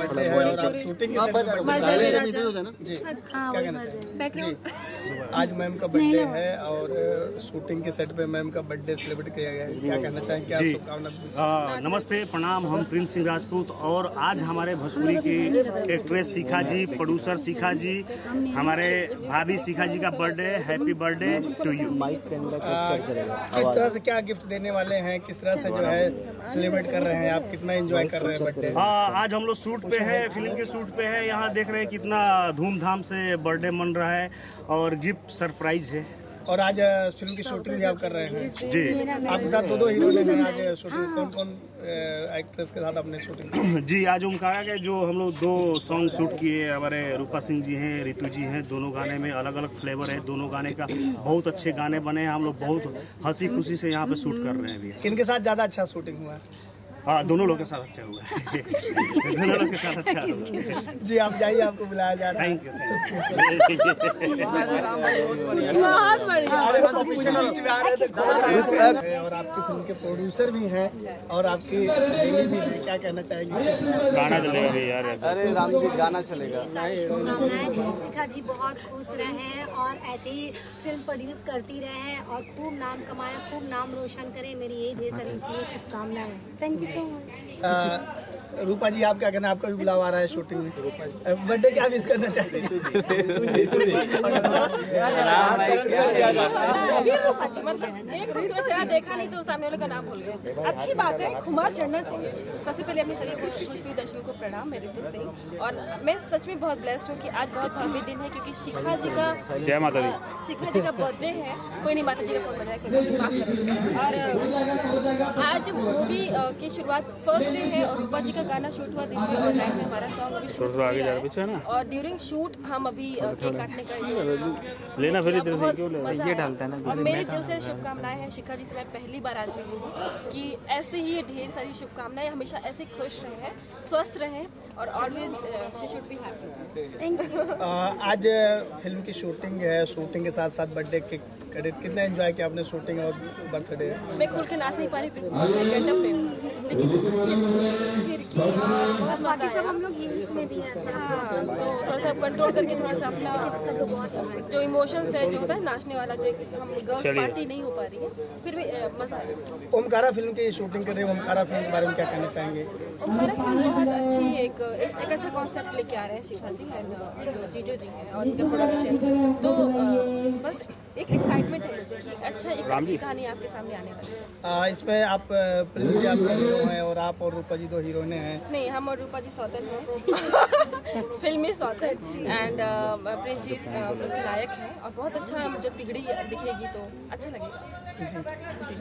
Birthday है और आप शूटिंग के सेट पे birthday है। हाँ। आज मैम का बर्थडे है और शूटिंग के सेट पे मैम का बर्थडे सेलिब्रेट किया गया है। क्या कहना चाहेंगे? क्या शुभकामना नमस्ते प्रणाम। हम प्रिंस सिंह राजपूत और आज हमारे भोजपुरी की एक्ट्रेस शिखा जी प्रोड्यूसर शिखा जी हमारे भाभी शिखा जी का birthday happy birthday to you किस तरह से क्या गिफ्ट देने वाले हैं? किस तरह से जो है सेलिब्रेट कर रहे हैं? आप कितना एंजॉय कर रहे हैं बर्थडे आज हम लोग शूट पे है फ़िल्म के शूट पे है। यहाँ देख रहे हैं कितना धूमधाम से बर्थडे मन रहा है और गिफ्ट सरप्राइज़ है। और आज फ़िल्म की शूटिंग भी आप कर रहे हैं। जी। आपके साथ दो दो हीरो हैं आज शूटिंग कौन कौन एक्ट्रेस के साथ आपने शूटिंग जी आज ओमकारा के जो हम लोग दो सॉन्ग शूट किए हमारे रूपा सिंह जी हैं रितु जी हैं दोनों गाने में अलग अलग फ्लेवर है दोनों गाने का बहुत अच्छे गाने बने हैं। हम लोग बहुत हँसी खुशी से यहाँ पे शूट कर रहे हैं अभी। किनके साथ ज़्यादा अच्छा शूटिंग हुआ? है हाँ दोनों लोग के साथ अच्छा हुआ। है दोनों लोग के साथ अच्छा हुआ। है जी आप जाइए आपको बुलाया जा रहा है। थैंक यू बहुत बढ़िया। तो। और आपकी फ़िल्म के प्रोड्यूसर भी हैं और आपकी सहेली भी है। क्या कहना चाहेंगे? गाना चलेगा भी यार अरे राम जी गाना चलेगा। शुभकामनाएँ शिखा जी बहुत खुश रहे हैं और ऐसे ही फ़िल्म प्रोड्यूस करती रहे और खूब नाम कमाए खूब नाम रोशन करें। मेरी यही ढेर सारी शुभकामनाएँ। Thank you so much uh, Rupa ji आप क्या कहना है? आपका भी बुलावा आ रहा है शूटिंग में। बर्थडे क्या विश करना चाहेंगे? मतलब एक खूबसूरत जगह देखा नहीं तो सामने वाले का नाम भूल गए। अच्छी बात है खुमार चढ़ना चाहिए। सबसे पहले अपने सभी भोजपुरी दर्शकों को प्रणाम मैं रितु सिंह। और मैं सच में बहुत ब्लेस्ड हूँ कि आज बहुत भावी दिन है क्योंकि शिखा जी का जय माता दी। शिखा जी का बर्थडे है। कोई नहीं माता जी का फ़ोन करें और आज मूवी की शुरुआत फ़र्स्ट डे है और रूपा जी का गाना शूट हुआ दिन और नाइट में हमारा सॉन्ग अभी शूट हो रहा है। और ड्यूरिंग शूट हम अभी केक काटने का जो लेना फिर दिल से क्यों ये डालता है ना और मेरे दिल से शुभकामनाएँ हैं शिखा जी से मैं पहली बार आज मिली हूँ कि ऐसे ही ढेर सारी शुभकामनाएँ हमेशा ऐसे खुश रहें स्वस्थ रहें और always she should be happy thank you आज फ़िल्म की शूटिंग है शूटिंग के साथ साथ बर्थडे के कितना एंजॉय किया आपने शूटिंग और बर्थडे मैं खुल के नाच नहीं पा रही बिल्कुल गेटअप में हूँ। लेकिन मज़ा बाकी सब हम लोग हील्स में भी हैं। हाँ तो थोड़ा सा कंट्रोल करके थोड़ा सा अपना सब लोग बहुत जो इमोशंस है जो होता है नाचने वाला जो हम गर्ल्स पार्टी नहीं हो पा रही है फिर भी मज़ा आया ओमकारा फ़िल्म की शूटिंग कर रहे हैं ओमकारा फ़िल्म के बारे में क्या कहना चाहेंगे? ओमकारा फ़िल्म बहुत अच्छी एक एक, एक अच्छा कॉन्सेप्ट लेके आ रहे हैं शिखा जी एंड जीजो जी हैं और इनका प्रोडक्शन तो बस एक एक्साइटमेंट है मुझे कि अच्छा एक अच्छी कहानी आपके सामने आने वाली है। इसमें आप प्रिंस जी आपका हीरो हैं और आप और रूपा जी दो हीरोइने हैं। नहीं हम और रूपा जी सौतन हैं। फिल्मी सौतन एंड प्रिंस जी फ़िल्म के नायक हैं। और बहुत अच्छा जो तिगड़ी दिखेगी तो अच्छा लगेगा। जी।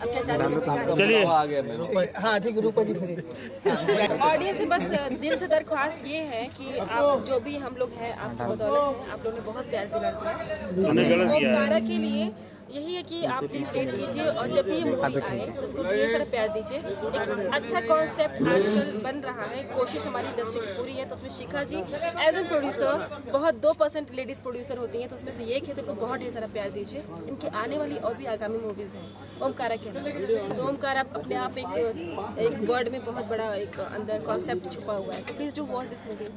अब क्या चाहते हैं चलिए। है, हाँ ठीक है रूपा जी फिर। ऑडियंस से बस दिल से दरख्वास्त ये है कि आप जो भी हम लोग हैं आपकी बदौलत है। आप लोगों ने बहुत प्यार दुलार दिया। तो ओमकारा के लिए यही है कि आप प्लीज़ वेट कीजिए और जब भी ये मूवी आए तो उसको ढेर सारा प्यार दीजिए। एक अच्छा कॉन्सेप्ट आजकल बन रहा है कोशिश हमारी इंडस्ट्री की पूरी है तो उसमें Shikha ji as an producer बहुत दो परसेंट लेडीज़ प्रोड्यूसर होती हैं तो उसमें से एक है तो उनको बहुत ढेर सारा प्यार दीजिए। इनकी आने वाली और भी आगामी मूवीज़ हैं। ओमकारा के अंदर तो ओमकारा अपने आप एक एक वर्ड में बहुत बड़ा एक अंदर कॉन्सेप्ट छुपा हुआ है। तो please do watch this movie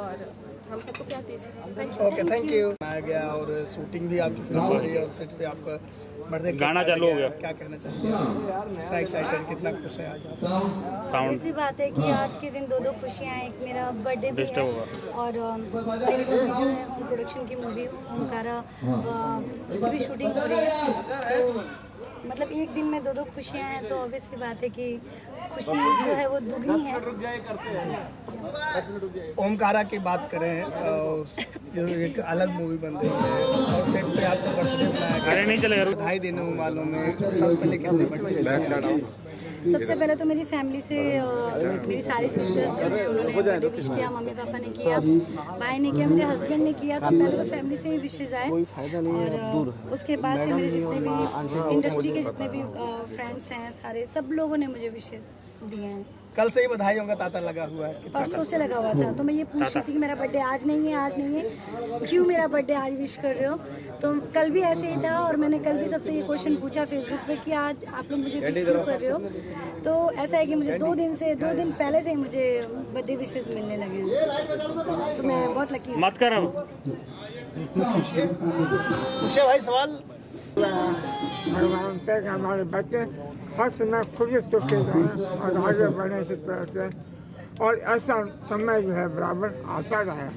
और हम सबको प्यार दीजिए। ओके थैंक यू आ गया और शूटिंग भी आपकी फ़िल्म हो रही है और सेट पे आपका बर्थडे गाना चालू हो गया। क्या कहना चाहेंगे? कितना एक्साइटेड कितना खुश है आज ऐसी बात है कि आज के दिन दो दो खुशियाँ एक मेरा बर्थडे भी है और मेरी मूवी जो है होम प्रोडक्शन की मूवी ओमकारा उसकी भी शूटिंग हो रही है। तो मतलब एक दिन में दो दो खुशियाँ हैं तो ऑब्वियस सी बात है कि खुशी जो है वो दुगनी है। ओमकारा की बात करें ये एक अलग मूवी बन रही है और सेट पे आपका बर्थडे मनाया नहीं चलेगा बधाई देने वालों में सबसे पहले किसने बर्थडे सबसे पहले तो मेरी फैमिली से मेरी सारी सिस्टर्स जो है उन्होंने बर्थडे विश किया मम्मी पापा ने किया भाई ने किया मेरे हस्बैंड ने किया तो पहले तो फैमिली से ही विशेज आए। और उसके बाद से मेरे जितने भी इंडस्ट्री के जितने भी फ्रेंड्स हैं सारे सब लोगों ने मुझे विशेज कल से ही बधाइयों का तांता लगा हुआ है। परसों से लगा हुआ था तो मैं ये पूछ रही थी कि मेरा बर्थडे आज नहीं है आज नहीं है। क्यों मेरा बर्थडे आज विश कर रहे हो? तो कल भी ऐसे ही था और मैंने कल भी सबसे ये क्वेश्चन पूछा फेसबुक पे कि आज आप लोग मुझे विश क्यों कर रहे हो? तो ऐसा है कि मुझे दो दिन से दो दिन पहले से ही मुझे बर्थडे विशेष मिलने लगे तो मैं बहुत लकी हूँ। मत कर। अब पूछे भाई सवाल। भगवान पे कि हमारे बच्चे फ़र्स्ट में खुद सुखी रहें और आगे बढ़े इसी तरह से। और ऐसा समय जो है बराबर आता रहे।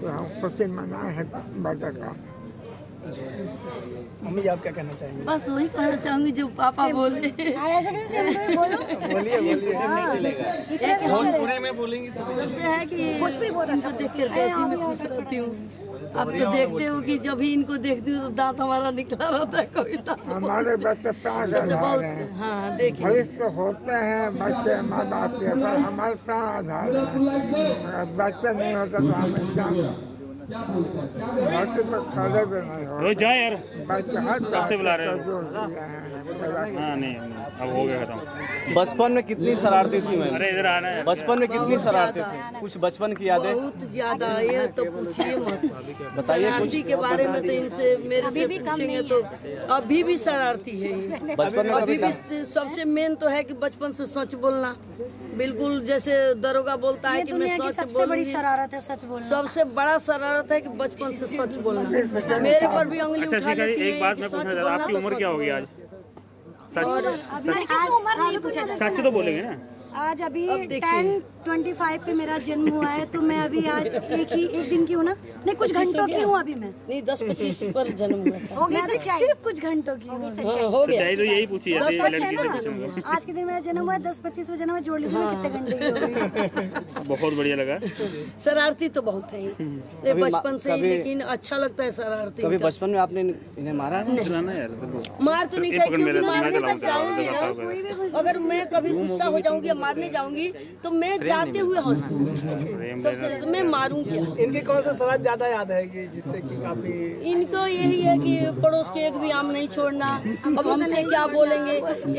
तो हम खुशी मनाए हैं बर्थडे का। मम्मी आप क्या कहना चाहेंगे? बस वही कहना चाहूँगी जो पापा बोले ऐसे बोलिए बोलिए। से नहीं चलेगा। सबसे है कि भोजपुरी बहुत अच्छा देख कर कैसी मैं खुश रहती हूँ। अब तो देखते हो कि जब ही इनको देखते हो तो दांत हमारा निकला रहता है कोई दांत हमारे बच्चे प्राण आधार हैं। हाँ देखिए। भविष्य होते हैं बच्चे माँ बाप के पर हमारे प्राण आधार हैं। बच्चे नहीं होते तो हम इंसान धरती पर खड़े भी नहीं हो रोज जा यार। से बुला रहे हो? नहीं अब हो गया खत्म। बचपन में कितनी शरारती थी मैं अरे इधर आना है। बचपन में कितनी शरारती थी? कुछ बचपन की यादें? बहुत ज़्यादा ये तो पूछिए मत। बताइए शरारती के बारे में तो इनसे मेरे से पूछेंगे तो अभी भी शरारती है ये। बचपन में अभी भी सबसे मेन तो है कि बचपन से सच बोलना। बिल्कुल जैसे दरोगा बोलता है कि मैं सच सबसे बड़ी शरारत है सच बोलना। सबसे बड़ा शरारत है कि बचपन से सच बोलना। मेरे पर भी उंगली अच्छा उठा लेती एक है बात मैं सच पूछना बोलना आपकी तो उम्र सच क्या होगी बोलना। आज? सच अभी लड़की की उम्र नहीं पूछा जा सच तो बोलेंगे ना। आज अभी टेन ट्वेंटी फाइव पे मेरा जन्म हुआ है तो मैं अभी आज एक ही एक दिन की हूँ ना? नहीं कुछ घंटों की हूँ अभी मैं? नहीं दस पच्चीस पर जन्म हुआ था। मैं सिर्फ़ कुछ घंटों की हूँ। हाँ, हो गया। तो यही है है आज के दिन मेरा जन्म हुआ है दस पच्चीस में जन्म हुआ जोड़ लीजिए कितने घंटे हो बहुत बढ़िया लगा। शरारती तो बहुत है कभी बचपन से ही लेकिन अच्छा लगता है शरारती कभी बचपन में आपने इन्हें मारा है? चलाना यार देखो। मार तो नहीं चलाऊँगा। अगर मैं कभी गुस्सा हो जाऊँगी मारने जाऊँगी तो मैं जाते हुए सबसे मैं मारूं क्या? इनकी कौन सा शरारत ज़्यादा याद है कि जिससे कि काफ़ी इनको यही है कि पड़ोस के एक भी आम नहीं छोड़ना। अब हमसे क्या बोलेंगे?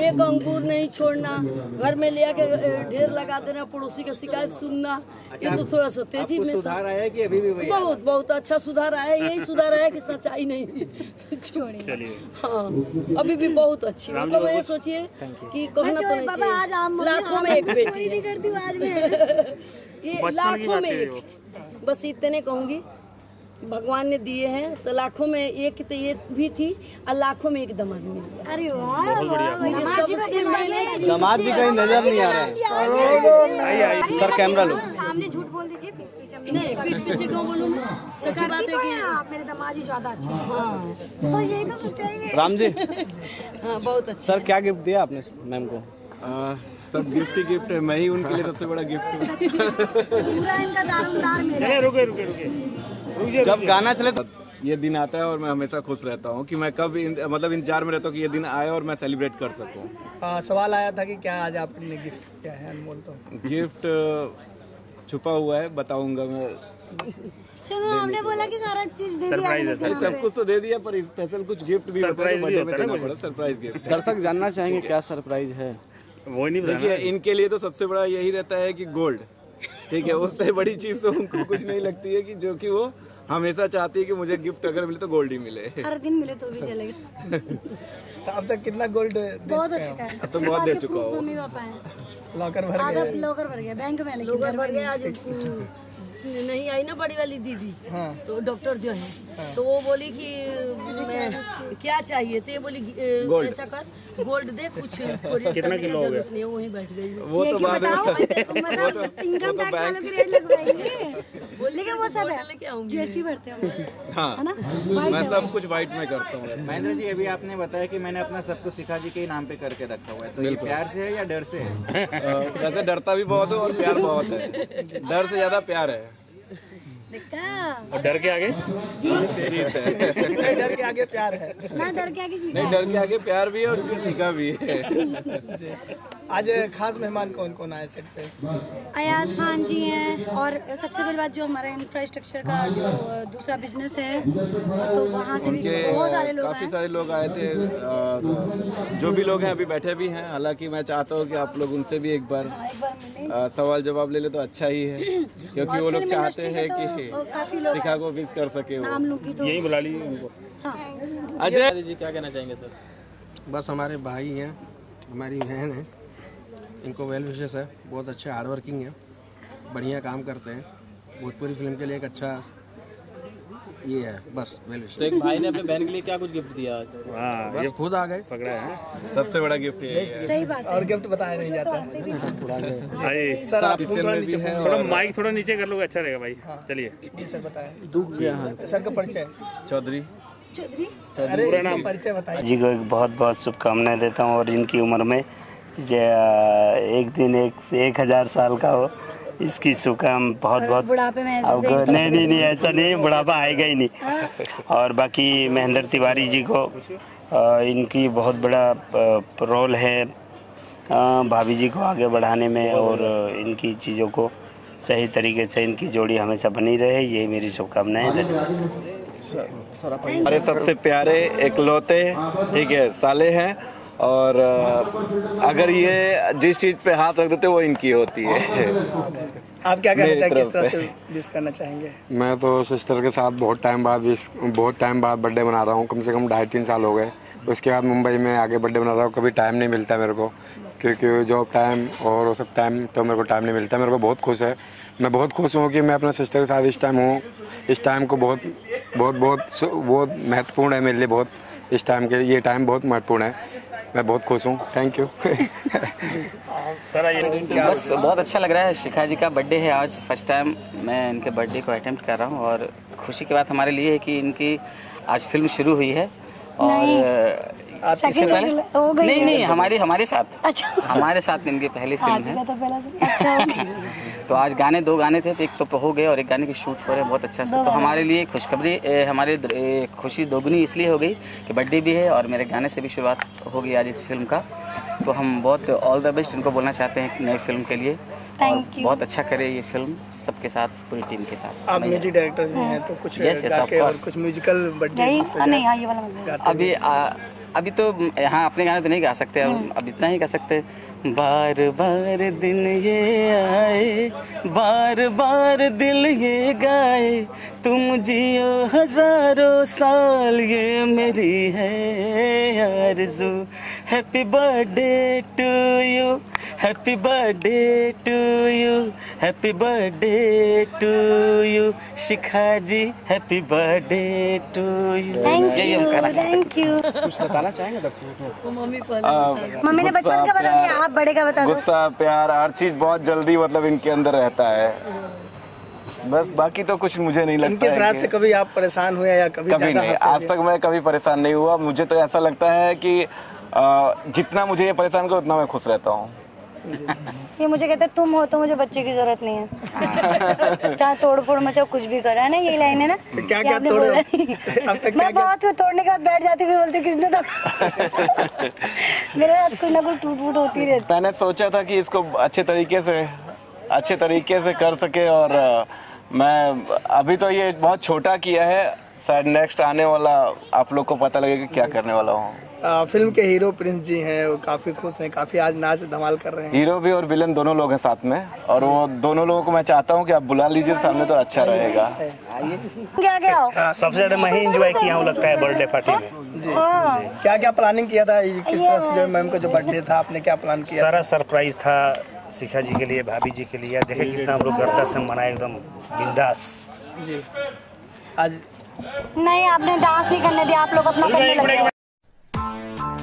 एक अंगूर नहीं छोड़ना। घर में ले आके ढेर लगा देना पड़ोसी का शिकायत सुनना। ये तो थोड़ा सा तेज़ी में सुधार आया है कि अभी भी बहुत बहुत अच्छा सुधार आया। यही सुधार आया है कि सच्चाई नहीं। चलिए हाँ अभी भी बहुत अच्छी। मतलब ये सोचिए कि कहना तो नहीं बाबा आज आम चाहिए लाखों में एक बेटी नहीं करती आज मैं। ये लाखों में एक। है। बस इतने कहूँगी भगवान ने दिए हैं तो लाखों में एक तो ये भी थी और लाखों में एक दमाद मिल गया। अरे वाह वाह सबसे मैंने दामाद भी कहीं नज़र नहीं आ रहे हैं। सर कैमरा लो। सामने झूठ बोल दीजिए नहीं पीठ पीछे क्यों बोलूँ? सच बात है कि आप? मेरे दामाद जी ज़्यादा अच्छे हैं। हाँ। तो यही तो सच्चाई है। राम जी। हाँ बहुत अच्छा सर क्या गिफ्ट दिया आपने मैम को? सब गिफ्ट ही गिफ्ट है मैं ही उनके लिए सबसे बड़ा गिफ्ट हूँ। पूरा इनका दारोमदार मेरा। चले रुके रुके रुके। जब गाना चले तो ये दिन आता है और मैं हमेशा खुश रहता हूँ कि मैं कब इन, मतलब इंतज़ार में रहता हूँ कि ये दिन आए और मैं सेलिब्रेट कर सकूँ। सवाल आया था कि क्या आज आपने गिफ्ट किया है अनमोल तो? गिफ्ट छुपा हुआ है बताऊँगा मैं। सुनो हमने बोला कि सारा चीज़ दे दिया सरप्राइज़ है, सब कुछ तो दे दिया पर स्पेशल कुछ गिफ्ट भी होता है सरप्राइज़ गिफ्ट दर्शक जानना चाहेंगे क्या सरप्राइज़ है? वो नहीं देखिए इनके लिए तो सबसे बड़ा यही रहता है कि गोल्ड ठीक है? उससे बड़ी चीज़ तो उनको कुछ नहीं लगती है कि जो कि वो हमेशा चाहती है कि मुझे गिफ्ट अगर मिले तो गोल्ड ही मिले। हर दिन मिले तो भी चलेगा तो अब तक कितना गोल्ड दे बहुत हो चुका है। अब तो बहुत दे चुका हो। मम्मी पापा हैं। लॉकर भर गया। गए लॉकर भर गया। बैंक में में गया आज। नहीं आई ना बड़ी वाली दीदी। हाँ। तो डॉक्टर जो है। हाँ। तो वो बोली कि मैं क्या चाहिए तो ये बोली "अ, ऐसा कर गोल्ड दे कुछ वही कितना किलो हो गया? वहीं बैठ गई वो। तो बात है मतलब इनकम टैक्स वालों की रेट लगवाएँगे। लेकिन वो सब है। जीएसटी भरते हैं हाँ। है ना? मैं सब कुछ व्हाइट में करता हूँ महेंद्र जी अभी आपने बताया कि मैंने अपना सब कुछ शिखा जी के नाम पे करके रखा हुआ है। तो ये प्यार से है या डर से है? वैसे डरता भी बहुत है और प्यार बहुत है। डर से ज़्यादा प्यार है। और डर के आगे? जीत है। डर के आगे प्यार है। ना डर के आगे नहीं डर के आगे प्यार भी है और जीत सीखा भी है। आज खास मेहमान कौन कौन आए सेट पे? अयाज खान जी हैं और सबसे बड़ी बात जो हमारा इंफ्रास्ट्रक्चर का जो दूसरा बिज़नेस है तो वहाँ से भी बहुत सारे लोग काफ़ी सारे लोग आए थे और जो भी लोग हैं अभी बैठे भी हैं हालाँकि मैं चाहता हूँ कि आप लोग उनसे भी एक बार हाँ, एक बार आ, सवाल जवाब ले ले तो अच्छा ही है क्योंकि वो लोग चाहते हैं कि शिखा को विश कर सके तो यही बुला ली उनको। हाँ। अजय जी क्या कहना चाहेंगे सर? बस हमारे भाई हैं हमारी बहन है। इनको वेल विशेष है। बहुत अच्छे हार्ड वर्किंग है। बढ़िया काम करते हैं। भोजपुरी फ़िल्म के लिए एक अच्छा ये है बस वेल विशेष। तो एक भाई ने अपने बहन के लिए क्या कुछ गिफ्ट दिया? आज? हाँ बस खुद आ गए। पकड़ा है। सबसे बड़ा गिफ्ट ये है। सही बात है। और गिफ्ट बताया नहीं जाता। है सर आप थोड़ा नीचे है थोड़ा माइक थोड़ा नीचे कर लोगे अच्छा रहेगा भाई। चलिए। जी सर सर का परिचय। चौधरी। चौधरी? अरे इनका परिचय बताइए। जी को एक बहुत बहुत शुभकामनाएँ देता हूँ और इनकी उम्र में एक दिन एक एक हज़ार साल का हो इसकी शुभकाम बहुत बहुत बुढ़ापे में ऐसे नहीं नहीं नहीं ऐसा नहीं बुढ़ापा आएगा ही नहीं। और बाकी महेंद्र तिवारी जी को इनकी बहुत बड़ा रोल है भाभी जी को आगे बढ़ाने में और इनकी चीज़ों को सही तरीके से इनकी जोड़ी हमेशा बनी रहे यही मेरी शुभकामनाएँ हैं। धन्यवाद हमारे सबसे प्यारे एकलौते ठीक है साले हैं। और अगर ये जिस चीज़ पे हाथ रख देते वो इनकी होती है। आप क्या कहना चाहेंगे किस तरह से। विश करना चाहेंगे? मैं तो सिस्टर के साथ बहुत टाइम बाद इस बहुत टाइम बाद बर्थडे मना रहा हूँ। कम से कम ढाई तीन साल हो गए। उसके बाद मुंबई में आगे बर्थडे मना रहा हूँ। कभी टाइम नहीं मिलता मेरे को। क्योंकि जॉब टाइम और वो सब टाइम तो मेरे को टाइम नहीं मिलता। मेरे को बहुत खुश है। मैं बहुत खुश हूँ कि मैं अपने सिस्टर के साथ इस टाइम हूँ। इस टाइम को बहुत बहुत बहुत बहुत महत्वपूर्ण है मेरे लिए बहुत। इस टाइम के ये टाइम बहुत महत्वपूर्ण है। मैं बहुत खुश हूँ। थैंक यू सर बस बहुत अच्छा लग रहा है शिखा जी का बर्थडे है आज फ़र्स्ट टाइम मैं इनके बर्थडे को अटैम्प्ट कर रहा हूँ और खुशी की बात हमारे लिए है कि इनकी आज फ़िल्म शुरू हुई है और इससे पहले हो गई नहीं है। नहीं हमारी हमारे साथ। अच्छा। हमारे साथ इनकी पहली फ़िल्म है। तो अच्छा तो आज गाने दो गाने थे तो एक तो हो गए और एक गाने की शूट हो रहे बहुत अच्छा से। तो हमारे लिए खुशखबरी हमारे खुशी दोगुनी इसलिए हो गई कि बर्थडे भी है और मेरे गाने से भी शुरुआत होगी आज इस फ़िल्म का। तो हम बहुत ऑल द बेस्ट इनको बोलना चाहते हैं नई फ़िल्म के लिए। और बहुत अच्छा करे ये फ़िल्म सबके साथ पूरी टीम के साथ। आप म्यूज़िक डायरेक्टर भी हैं तो कुछ Yes, yes, और कुछ म्यूजिकल बर्थडे यही हाँ, नहीं हाँ ये वाला अभी आ, अभी तो यहाँ अपने गाने तो नहीं गा सकते, अब इतना ही गा सकते बार बार दिन ये आए, बार बार दिल ये गाए, तुम जियो हज़ारों साल ये मेरी है यार Aarzoo. Happy birthday to you happy birthday to you happy birthday to you Shikha ji happy birthday to you thank you. Thank you कुछ बताना चाहेंगे दर्शकों को? मम्मी मम्मी ने गुस्सा, बचपन का बता प्यार, दिया आप बड़े का बता दो। गुस्सा प्यार हर चीज़ बहुत जल्दी मतलब इनके अंदर रहता है। बस बाकी तो कुछ मुझे नहीं लगता इनके है कि- से कभी आप परेशान हुए या कभी कभी नहीं आज तक मैं कभी परेशान नहीं हुआ। मुझे तो ऐसा लगता है कि जितना मुझे ये परेशान करो उतना मैं खुश रहता हूँ। ये मुझे कहते तुम हो तो मुझे बच्चे की ज़रूरत नहीं है। चाहे तोड़ फोड़ मचा कुछ भी करो है ना यही लाइन है ना? क्या क्या तोड़े? बोला। मैं बहुत तोड़ने के बाद बैठ जाती भी बोलती किसने तो मेरे साथ कुछ ना कुछ टूट फूट होती रहती। मैंने सोचा था कि इसको अच्छे तरीके से अच्छे तरीके से कर सके और मैं अभी तो ये बहुत छोटा किया है शायद नेक्स्ट आने वाला आप लोग को पता लगेगा क्या करने वाला हूँ। आ, फ़िल्म के हीरो प्रिंस जी हैं वो काफ़ी खुश हैं काफ़ी आज नाच धमाल कर रहे हैं। हीरो भी और विलन दोनों लोग हैं साथ में और वो दोनों लोगों को मैं चाहता हूँ कि आप बुला लीजिए सामने तो अच्छा रहेगा। क्या क्या सबसे ज़्यादा मैं ही इंजॉय किया हूँ लगता है बर्थडे पार्टी में। जी। हाँ। क्या क्या प्लानिंग किया था? किस तरह से जो मैम का जो बर्थडे था आपने क्या प्लान किया? सारा सरप्राइज़ था शिखा जी के लिए भाभी जी के लिए। देखे कितना हम लोग गर्दा से मनाए एकदम बिंदास। जी। आज नहीं आपने डांस नहीं करने दिया आप लोग अपना करने लगे।